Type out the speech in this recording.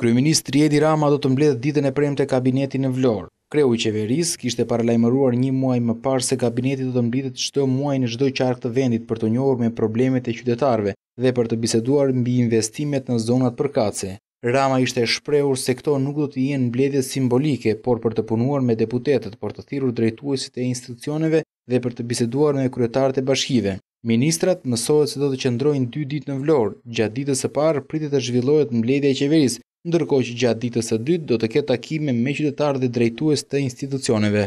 Kryeministri Edi Rama do të mbledhë ditën e premte kabinetin në Vlorë. Kreu i qeverisë kishte paralajmëruar një muaj më parë se kabineti do të mblidhet çdo muaj në çdo qark të vendit për t'u njohur me problemet e qytetarëve dhe për të biseduar mbi investimet në zonat përkatëse. Rama ishte shprehur se këto nuk do të jenë mbledhje simbolike, por për të punuar me deputetët, për të thirrur drejtuesit e institucioneve dhe për të biseduar me kryetarët e bashkive. Ministrat mësohet se do të qëndrojnë dy ditë në Vlorë. Gjatë ditës së parë pritet të zhvillohet mbledhja e qeverisë, ndërkohë që gjatë ditës së dytë do të ketë takime me qytetarë dhe drejtues të institucioneve.